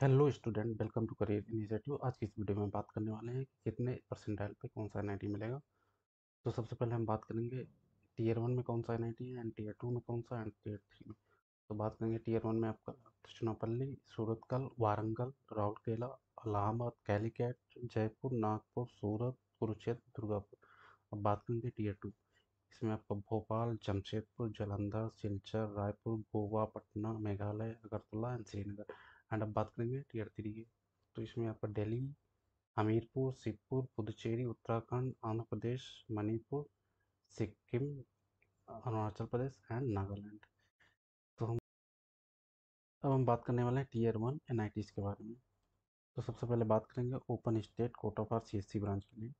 Hello student, welcome to career initiative. आज की इस वीडियो में बात करने वाले हैं कितने परसेंटाइल पे कौन सा एन मिलेगा। तो सबसे पहले हम बात करेंगे टीयर वन में कौन सा एन है एंड टीयर टू में कौन सा एंड टीयर थ्री में। तो बात करेंगे टीयर वन में आपका त्रिचुनापल्ली सूरतकल, वारंगल, राउरकेला इलाहाबाद कैलीकेट, जयपुर, नागपुर, सूरत, कुरुक्षेत्र, दुर्गापुर। अब बात करेंगे टीयर टू। इसमें आपका भोपाल, जमशेदपुर, जालंधर, सिलचर, रायपुर, गोवा, पटना, मेघालय, अगरतला एंड श्रीनगर। एंड अब बात करेंगे टीयर थ्री की। तो इसमें आपका दिल्ली, हमीरपुर शिवपुर पुदुचेरी, उत्तराखंड, आंध्र प्रदेश, मणिपुर, सिक्किम, अरुणाचल प्रदेश एंड नागालैंड। तो हम अब हम बात करने वाले हैं टीयर वन एन के बारे में। तो सबसे पहले बात करेंगे open state quota for C branch के लिए।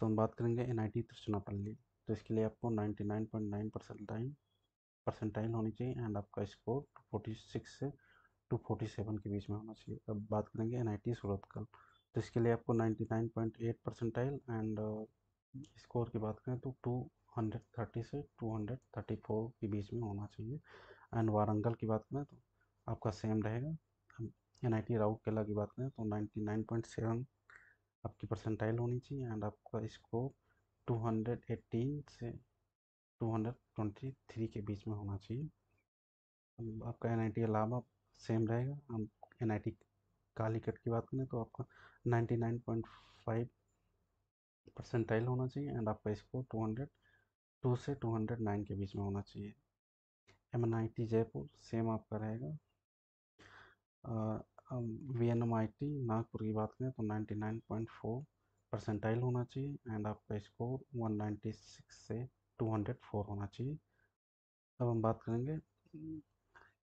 तो हम बात करेंगे एन आई टी तो इसके लिए आपको 99.9 परसेंटाइल परसेंटाइल होनी चाहिए एंड आपका स्कोर 46 से टू फोर्टी सेवन के बीच में होना चाहिए। अब बात करेंगे एन आई टी सूरत का तो इसके लिए आपको ninety nine point eight percentile and score की बात करें तो टू हंड्रेड थर्टी से टू हंड्रेड थर्टी फोर के बीच में होना चाहिए। एंड वारंगल की बात करें तो आपका सेम रहेगा। एन आई टी राउट केला की बात करें तो नाइन्टी नाइन पॉइंट सेवन आपकी परसेंटाइल होनी चाहिए एंड आपका स्कोर टू हंड्रेड एटीन से टू हंड्रेड ट्वेंटी थ्री के बीच में होना चाहिए। आपका N I T Allahabad same रहेगा। हम एन आई टी कालीकट की बात करें तो आपका ninety nine point five percentile होना चाहिए एंड आपका स्कोर टू हंड्रेड, टू से टू हंड्रेड नाइन के बीच में होना चाहिए। M N I T Jaipur, same आपका रहेगा। V N M I T Nagpur की बात करें तो ninety nine point four percentile होना चाहिए एंड आपका स्कोर वन नाइन्टी सिक्स से टू हंड्रेड फोर होना चाहिए। अब हम बात करेंगे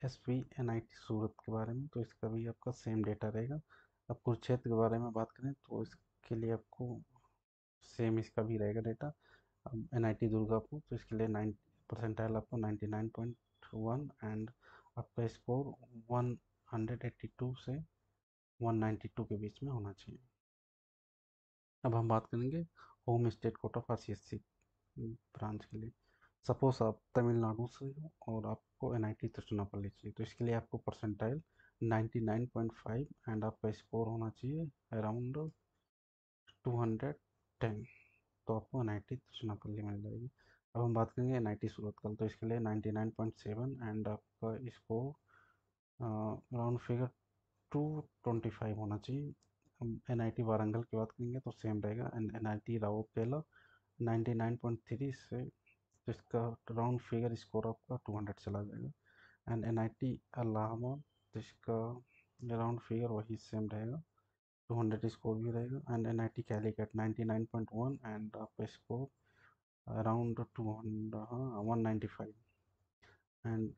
S V N I T Surat के बारे में तो इसका भी आपका सेम डेटा रहेगा। अब कुरुक्षेत्र के बारे में बात करें तो इसके लिए आपको सेम इसका भी रहेगा डेटा अब एन आई टी दुर्गापुर तो इसके लिए नाइन परसेंटाइल आपको ninety nine point one and आपका score one hundred eighty two से वन नाइन्टी टू के बीच में होना चाहिए। अब हम बात करेंगे home state quota for C branch के लिए। सपोज़ आप तमिलनाडु से हो और आपको एन टी त्रिचुनापल्ली चाहिए। तो इसके लिए आपको परसेंटाइल 99.5 एंड आपका स्कोर होना चाहिए अराउंड 210 तो आपको एन आई टी त्रिचुनापल्ली मिल जाएगी। अब हम बात करेंगे एन आई टी सूरत कल तो इसके लिए 99.7 एंड आपका स्कोर अराउंड फिगर 225 होना चाहिए। एन आई टी वारंगल की बात करेंगे तो सेम रहेगा। And N I T Rourkela 99.3 से तो इसका राउंड फिगर स्कोर आपका टू हंड्रेड चला जाएगा। And N I T Allahabad तो इसका राउंड फिगर वही सेम रहेगा। टू हंड्रेड स्कोर भी रहेगा। And N I T Calicut ninety nine point one and आपका score around two hundred one ninety five and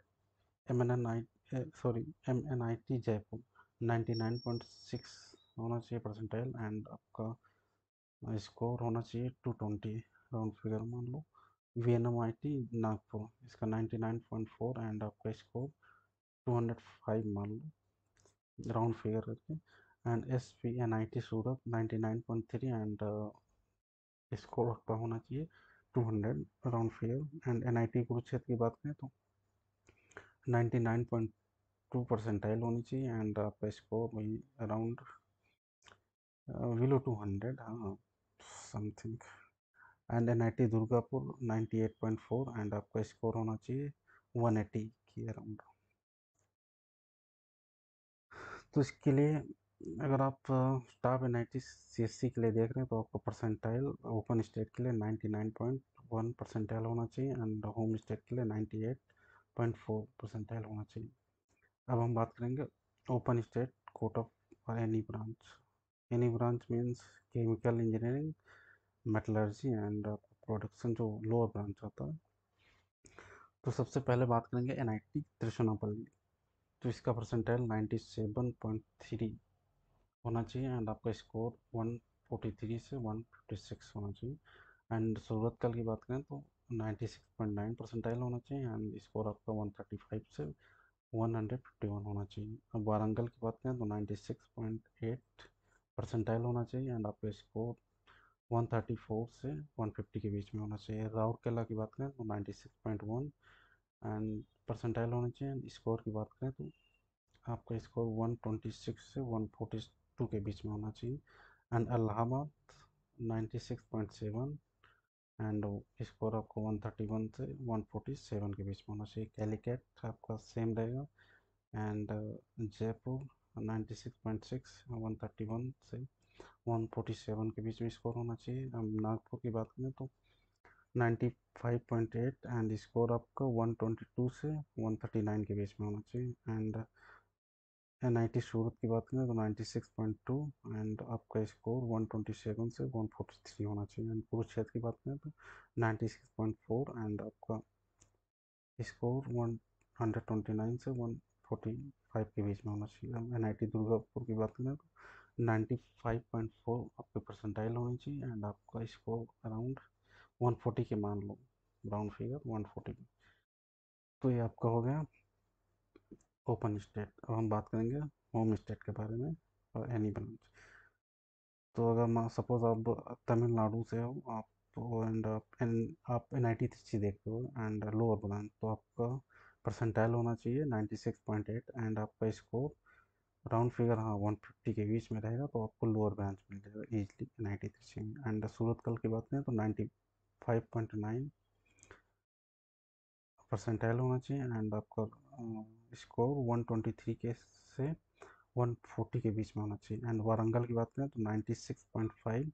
M N N I sorry M N I T Jaipur ninety nine point six होना चाहिए percentile and आपका score होना चाहिए two twenty round figure मान लो। V N M I T Nagpur इसका ninety nine point four and आपका hundred five मान लो राउंड फिगर करके and S P N I T Surat ninety nine point three and score आपका होना चाहिए two hundred round figure and N I T Kurukshetra की बात करें तो ninety nine point two percentile होनी चाहिए एंड आपका स्कोर वही अराउंड बिलो टू हंड्रेड हाँ something and N I T Durgapur ninety eight point four and आपका स्कोर होना चाहिए वन एटी की अराउंड। तो इसके लिए अगर आप staff N I T C S C के लिए देख रहे हैं तो आपका परसेंटाइल ओपन स्टेट के लिए ninety nine point one percentile होना चाहिए एंड होम स्टेट के लिए ninety eight point four percentile होना चाहिए। अब हम बात करेंगे open state court of any branch. Any branch means chemical engineering metallurgy and production जो लोअर ब्रांच होता है। तो सबसे पहले बात करेंगे एन आई टी त्रिशुनापल्ली तो इसका percentile ninety seven point three होना चाहिए एंड आपका स्कोर वन फोर्टी थ्री से वन फिफ्टी सिक्स होना चाहिए। एंड सूरत कल की बात करें तो ninety six point nine percentile होना चाहिए एंड स्कोर आपका वन थर्टी फाइव से वन हंड्रेड फिफ्टी वन होना चाहिए। अब वारंगल की बात करें तो ninety six point eight percentile होना चाहिए एंड आपका स्कोर 134 से 150 के बीच में होना चाहिए। राउरकेला की बात करें तो 96.1 एंड परसेंटाइल होना चाहिए। स्कोर की बात करें तो आपका स्कोर 126 से 142 के बीच में होना चाहिए। एंड इलाहाबाद 96.7 एंड स्कोर आपको 131 से 147 के बीच में होना चाहिए। कैलिकट आपका सेम रहेगा एंड जयपुर 96.6 131 से 147 के बीच में स्कोर होना चाहिए। अब नागपुर की बात करें तो 95.8 एंड स्कोर आपका 122 से 139 के बीच में होना चाहिए। And N I T Surat की बात करें तो 96.2 एंड आपका स्कोर 127 से 143 होना चाहिए। एंड कुरुक्षेत्र की बात करें तो 96.4 एंड आपका स्कोर 129 से 145 के बीच में होना चाहिए। एन आई टी दुर्गापुर की बात करें तो 95.4 आपके परसेंटाइल होनी चाहिए एंड आपका स्कोर अराउंड 140 के मान लो, ब्राउन फिगर 140 तो ये आपका हो गया ओपन स्टेट। अब हम बात करेंगे होम स्टेट के बारे में और एनी ब्रांच तो अगर सपोज़ आप तमिलनाडु से हो, आप तो एंड आप एन आप एन आई टी त्रिची देखते हो एंड लोअर ब्रांच तो आपका परसेंटाइल होना चाहिए 96.8 एंड आपका स्कोर राउंड फिगर हाँ 150 के बीच में रहेगा तो आपको लोअर ब्रांच मिल जाएगा easily ninety three and Surathkal की बात करें तो 95.9 परसेंटाइल होना चाहिए एंड आपका स्कोर 123 के से 140 के बीच में होना चाहिए. एंड वारंगल की बात करें तो 96.5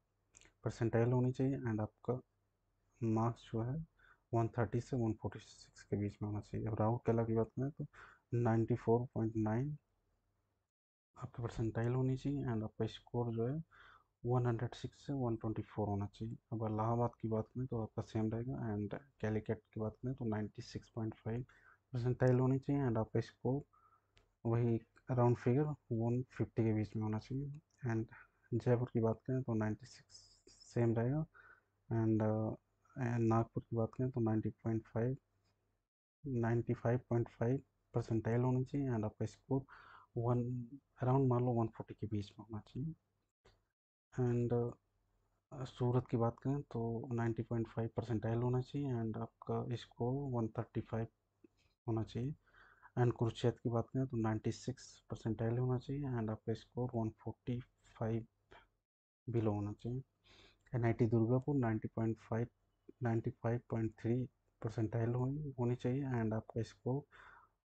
परसेंटाइल होनी चाहिए एंड आपका मार्क्स जो है 130 से 146 के बीच में होना चाहिए. अब राहुल केला की बात करें तो 94.9 आपकी परसेंटाइल होनी चाहिए एंड आपका स्कोर जो है 106 से 124 होना चाहिए। अब इलाहाबाद की बात करें तो आपका सेम रहेगा एंड कैलिकट की बात करें तो 96.5 परसेंटाइल होनी चाहिए एंड आपका स्कोर वही राउंड फिगर 150 के बीच में होना चाहिए। एंड जयपुर की बात करें तो 96 सेम रहेगा एंड नागपुर की बात करें तो 90.5 95.5 परसेंटाइल होनी चाहिए एंड आपका स्कोर वन अराउंड मान लो 140 के बीच में होना चाहिए। एंड सूरत की बात करें तो 90.5 परसेंटाइल होना चाहिए एंड आपका स्कोर 135 होना चाहिए। एंड कुरुक्षेत्र की बात करें तो 96 परसेंटाइल होना चाहिए एंड आपका स्कोर 145 बिलो होना चाहिए। N I T Durgapur 90.5 95.3 percentile होनी चाहिए एंड आपका स्कोर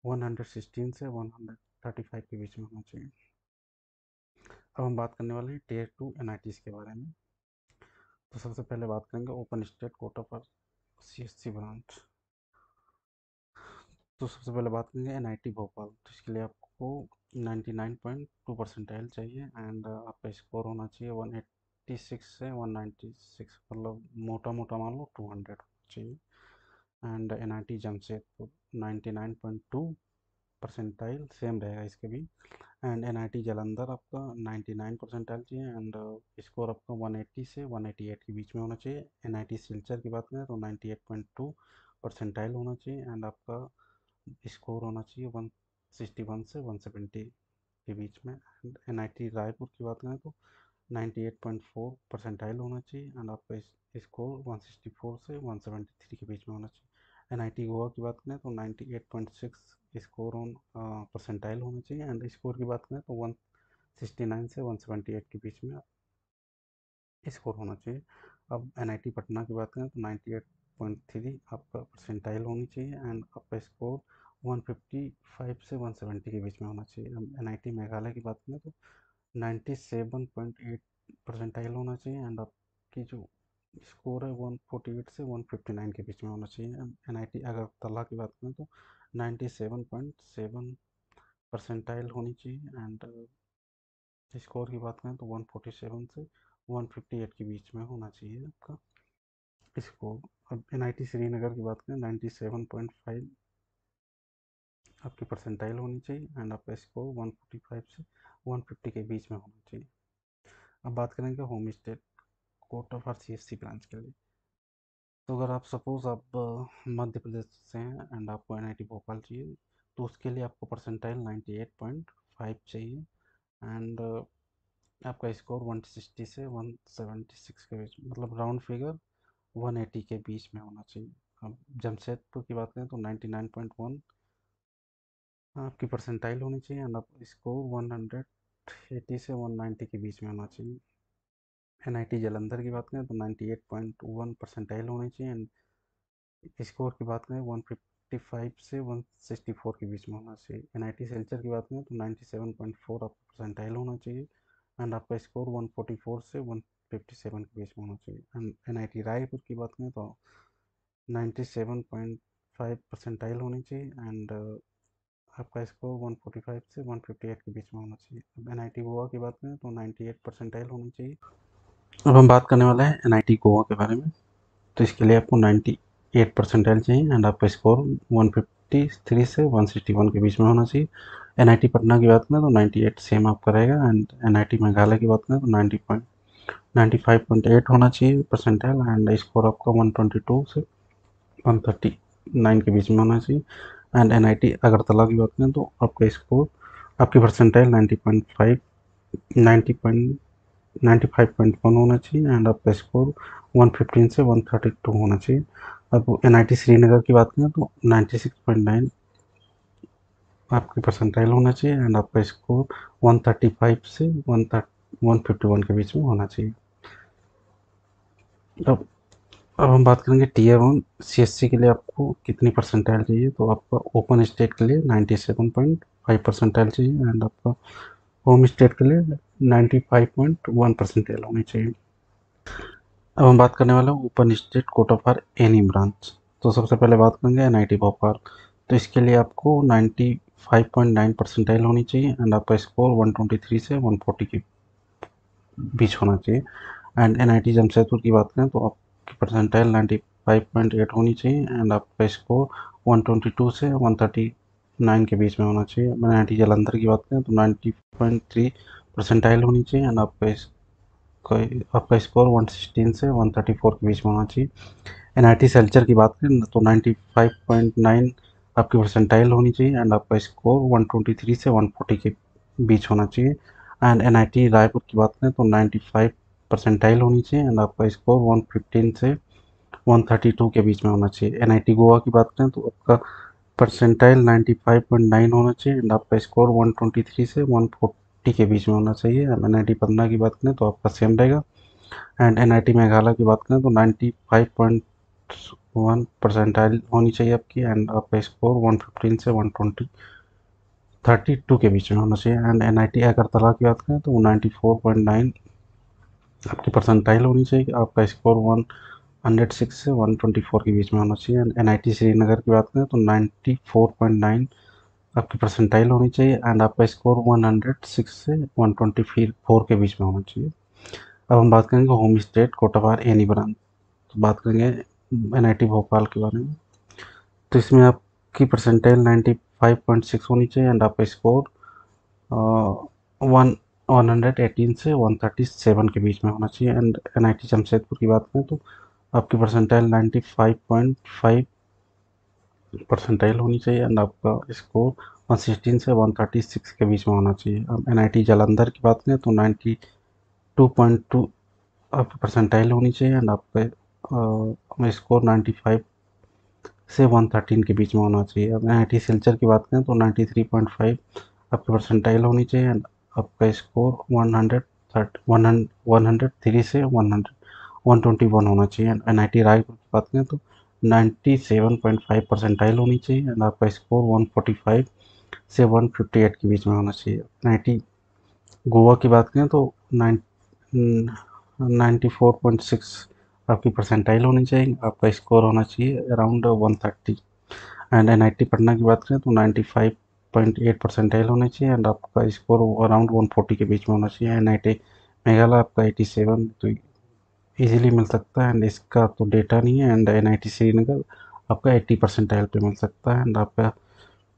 116 से 135 के बीच में होना चाहिए। अब हम बात करने वाले हैं टेयर टू एनआईटी के बारे में। तो सबसे पहले बात करेंगे ओपन स्टेट कोटा पर सी ब्रांच। तो सबसे पहले बात करेंगे एनआईटी भोपाल। तो इसके लिए आपको 99.2 परसेंटाइल चाहिए एंड आपका स्कोर होना चाहिए 186 से 196 मतलब मोटा मोटा मान लो 200 चाहिए। And N I T Jamshedpur 99.2 percentile same रहेगा इसके भी। And N I T Jalandhar आपका 99 परसेंटाइल चाहिए एंड स्कोर आपका 180 से 188 के बीच में होना चाहिए। एन आई सिलचर की बात करें तो 98.2 परसेंटाइल होना चाहिए एंड आपका स्कोर होना चाहिए 161 से 170 के बीच में। एंड एन रायपुर की बात करें तो 98.4 परसेंटाइल होना चाहिए एंड आपका स्कोर 164 से 173 के बीच में होना चाहिए। एन आई टी गोवा की बात करें तो 98.6 स्कोर ऑन परसेंटाइल होना चाहिए एंड स्कोर की बात करें तो 169 से 178 के बीच में स्कोर होना चाहिए। अब एन आई टी पटना की बात करें तो 98.3 आपका परसेंटाइल होनी चाहिए एंड आपका स्कोर 155 से 170 के बीच में होना चाहिए। अब टी मेघालय की बात करें तो 97.8 परसेंटाइल होना चाहिए एंड आपकी जो स्कोर है 148 से 159 के बीच में होना चाहिए। एन आई टी अगरतला की बात करें तो 97.7 परसेंटाइल होनी चाहिए एंड स्कोर की बात करें तो 147 से 158 के बीच में होना चाहिए आपका स्कोर। अब एन आई टी श्रीनगर की बात करें 97.5 आपकी परसेंटाइल होनी चाहिए एंड आपका स्कोर 145 से 150 के बीच में होना चाहिए। अब बात करेंगे home state quota for C branch के लिए। तो अगर आप सपोज़ आप मध्य प्रदेश से हैं एंड आपको एन आई टी भोपाल चाहिए तो उसके लिए आपको परसेंटाइल 98.5 चाहिए एंड आपका स्कोर 160 से 176 के बीच मतलब राउंड फिगर 180 के बीच में होना चाहिए। अब जमशेदपुर की बात करें तो 99.1 आपकी परसेंटाइल होनी चाहिए एंड आप इसको 180 से 190 के बीच में होना चाहिए। एन आई जलंधर की बात करें तो 98.1 परसेंटाइल होनी चाहिए एंड स्कोर की बात करें 155 से 164 के बीच में होना चाहिए। एन आई सेल्चर की बात करें तो 97.4 आपका परसेंटाइल होना चाहिए एंड आपका स्कोर 144 से 157 के बीच में होना चाहिए एंड एन आई रायपुर की बात करें तो 97.5 परसेंटाइल होनी चाहिए एंड आपका स्कोर 145 से 158 के बीच में होना चाहिए। अब एन गोवा की बात करें तो 98 परसेंटाइल होनी चाहिए। अब हम बात करने वाले हैं एन आई गोवा के बारे में। तो इसके लिए आपको 98 परसेंटाइल चाहिए एंड आपका स्कोर 153 से 161 के बीच में होना चाहिए। एन आई पटना की बात करें तो 98 सेम आपका रहेगा एंड एन आई मेघालय की बात करें तो 90 point ninety five point eight होना चाहिए परसेंटाइल एंड स्कोर आपका वन ट्वेंटी टू से वन थर्टी नाइन के बीच में होना चाहिए। एंड एन आई अगरतला की बात करें तो आपका स्कोर आपकी percentile ninety point five ninety point ninety five point one होना चाहिए एंड आपका स्कोर वन फिफ्टीन से वन थर्टी टू होना चाहिए। अब एन आई टी श्रीनगर की बात करें तो नाइन्टी सिक्स पॉइंट नाइन आपकी परसेंटाइल होना चाहिए एंड आपका स्कोर वन थर्टी फाइव से वन वन फिफ्टी वन के बीच में होना चाहिए। अब अब हम बात करेंगे टी टीयर वन सी के लिए आपको कितनी परसेंटाइल चाहिए तो आपका ओपन स्टेट के लिए ninety seven point five percentile चाहिए एंड आपका होम स्टेट के लिए ninety five point one percentile होनी चाहिए। अब हम बात करने वाले हैं open state quota for any branch तो सबसे पहले बात करेंगे एन आई टी भोपाल तो इसके लिए आपको ninety five point nine percentile होनी चाहिए एंड आपका स्कोर वन ट्वेंटी थ्री से वन फोर्टी के बीच होना चाहिए। And N I T Jamshedpur की बात करें तो आपकी percentile ninety five point eight होनी चाहिए एंड आपका स्कोर वन ट्वेंटी टू से वन थर्टी नाइन के बीच में होना चाहिए। एन आई टी जलंधर की बात करें तो नाइन्टी पॉइंट थ्री परसेंटाइल होनी चाहिए एंड आपका इस आपका स्कोर वन सिक्सटीन से वन थर्टी फोर के बीच में होना चाहिए। एन आई टी सेल्चर की बात करें तो नाइन्टी फाइव पॉइंट नाइन आपकी परसेंटाइल होनी चाहिए एंड आपका स्कोर वन ट्वेंटी थ्री से वन फोर्टी के बीच होना चाहिए। And N I T Raipur की बात करें तो नाइन्टी फाइव परसेंटाइल होनी चाहिए एंड आपका स्कोर वन फिफ्टीन से वन थर्टी टू के बीच में होना चाहिए। एन आई टी गोवा की बात करें तो आपका percentile ninety five point nine होना चाहिए एंड आपका स्कोर वन ट्वेंटी थ्री से वन फोर्टी के बीच में होना चाहिए। एन आई टी की बात करें तो आपका सेम रहेगा। And N I T Meghalaya की बात करें तो ninety five point one percentile होनी चाहिए आपकी एंड आपका स्कोर वन फिफ्टीन से वन ट्वेंटी थर्टी टू के बीच में होना चाहिए। And N I T Agartala की बात करें तो नाइन्टी फोर पॉइंट नाइन आपकी परसेंटाइल होनी चाहिए। आपका स्कोर वन हंड्रेड सिक्स से वन ट्वेंटी फोर के बीच में होना चाहिए। And N I T Srinagar की बात करें तो नाइन्टी फोर पॉइंट नाइन आपकी परसेंटाइल होनी चाहिए। एंड आपका स्कोर वन हंड्रेड सिक्स से वन ट्वेंटी फोर के बीच में होना चाहिए। अब हम बात करेंगे home state quota for any branch तो बात करेंगे एन आई टी भोपाल के बारे में। तो इसमें आपकी percentile ninety five point six होनी चाहिए। एंड आपका score one one hundred eighteen से वन थर्टी सेवन के बीच में होना चाहिए। And N I T Jamshedpur की बात करें तो आपकी percentile ninety five point five percentile होनी चाहिए एंड आपका स्कोर वन सिक्सटीन से वन थर्टी सिक्स के बीच में होना चाहिए। अब एन जलंधर की बात करें तो नाइन्टी टू पॉइंट टू आपकी परसेंटाइल होनी चाहिए एंड आपका स्कोर नाइन्टी फाइव से वन थर्टीन के बीच में होना चाहिए। अब एन सिल्चर की बात करें तो नाइन्टी थ्री पॉइंट फाइव आपकी परसेंटाइल होनी चाहिए एंड आपका score one hundred thirty one one hundred three से one hundred one twenty one होना चाहिए। And N I T Raipur की बात करें तो ninety seven point five percentile होनी चाहिए। एंड आपका स्कोर वन फोर्टी फाइव से वन फिफ्टी एट के बीच में होना चाहिए। एन गोवा की बात करें तो nine ninety four point six आपकी परसेंटाइल होनी चाहिए। आपका स्कोर होना चाहिए around one thirty and N I T Patna की बात करें तो ninety five point eight percentile होना चाहिए। एंड आपका स्कोर अराउंड वन फोर्टी के बीच में होना चाहिए। एन आई मेघालय आपका एटी सेवन तो ईजिली मिल सकता है। एंड इसका तो डेटा नहीं है। And N I T Srinagar आपका एट्टी परसेंटाइल पे मिल सकता है। एंड आपका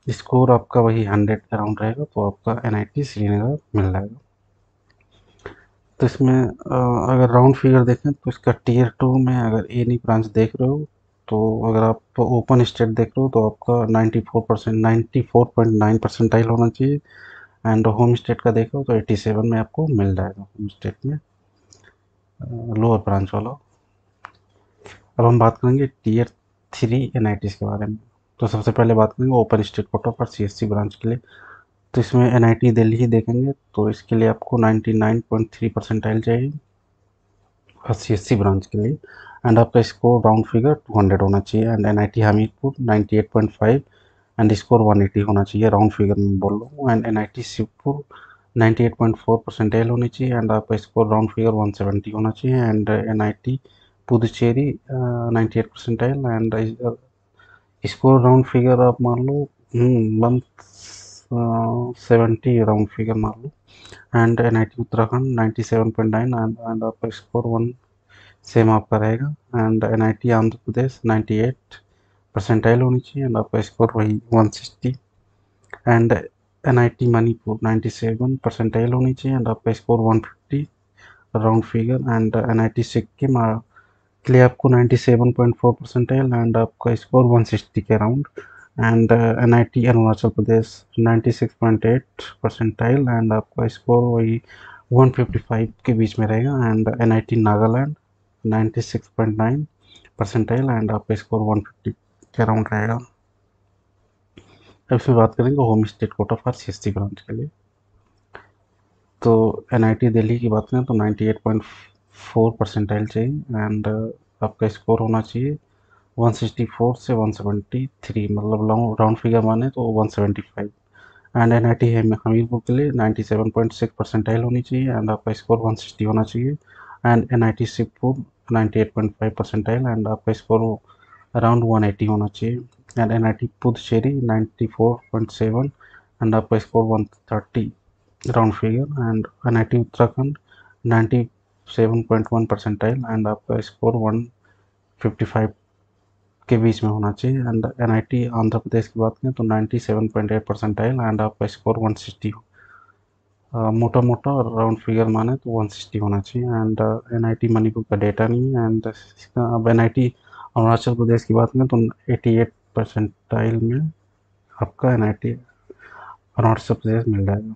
स्कोर आपका वही हंड्रेड अराउंड रहेगा तो आपका एन आई टी श्रीनगर मिल जाएगा। तो इसमें अगर राउंड फिगर देखें तो इसका टीयर टू में अगर एनी ब्रांच देख रहे हो तो अगर आप ओपन स्टेट देख रहे हो तो आपका 94 percent ninety four point nine percentile होना चाहिए। एंड होम स्टेट का देख रहे हो तो 87 में आपको मिल जाएगा होम स्टेट में। लोअर ब्रांच वाला। अब हम बात करेंगे टीयर थ्री एन के बारे में। तो सबसे पहले बात करेंगे open state quota for C branch के लिए। तो इसमें एन आई दिल्ली ही देखेंगे तो इसके लिए आपको 99.3 परसेंटाइल चाहिए और सी ब्रांच के लिए। एंड आपका स्कोर राउंड फिगर 200 होना चाहिए। And N Hamirpur 98.5 and score 180 होना चाहिए। राउंड फिगर में बोल रहा हूँ। And N I Shivpur 98.4 percentile होनी चाहिए एंड आपका स्कोर राउंड फिगर 170 होना चाहिए and N I T Puducherry ninety eight percentile and score round figure आप मान लो वन सेवेंटी राउंड फिगर मान लो and N I T Uttarakhand ninety seven point nine and and आपका score one same आपका रहेगा and N I T Andhra Pradesh ninety eight percentile होनी चाहिए and आपका स्कोर वही one sixty and N I T Manipur ninety seven percentile होनी चाहिए and आपका score one fifty round figure and N I T Sikkim के लिए आपको 97.4 परसेंटाइल एंड आपका स्कोर 160 के around and N I T Arunachal Pradesh 96.8 percentile and आपका score वही 155 के बीच में रहेगा and N I T Nagaland 96.9 percentile and आपका स्कोर 150 के अराउंड रहेगा। अब इसमें बात करेंगे home state quota for C branch के लिए। तो एनआईटी दिल्ली की बात करें तो 98.4 परसेंटाइल चाहिए एंड आपका स्कोर होना चाहिए 164 से 173 मतलब लॉन्ग राउंड फिगर माने तो 175 and N I T Hamirpur के लिए 97.6 परसेंटाइल होनी चाहिए एंड आपका स्कोर 160 होना चाहिए। And N I T Shivpur 98.5 percentile and आपका स्कोर अराउंड 180 होना चाहिए। And N I T Puducherry 94.7 and आपका score 130 round figure and N I T Uttarakhand 97.1 percentile and आपका स्कोर 155 के बीच में होना चाहिए। And N I T Andhra Pradesh की बात करें तो 97.8 परसेंटाइल एंड आपका स्कोर 160 मोटा मोटा और राउंड फिगर माने तो 160 होना चाहिए। And N I T Manipur का डेटा नहीं है। एंड अब N I T Arunachal Pradesh की बात करें तो 88 परसेंटाइल में आपका एन अरुणाचल प्रदेश मिल जाएगा।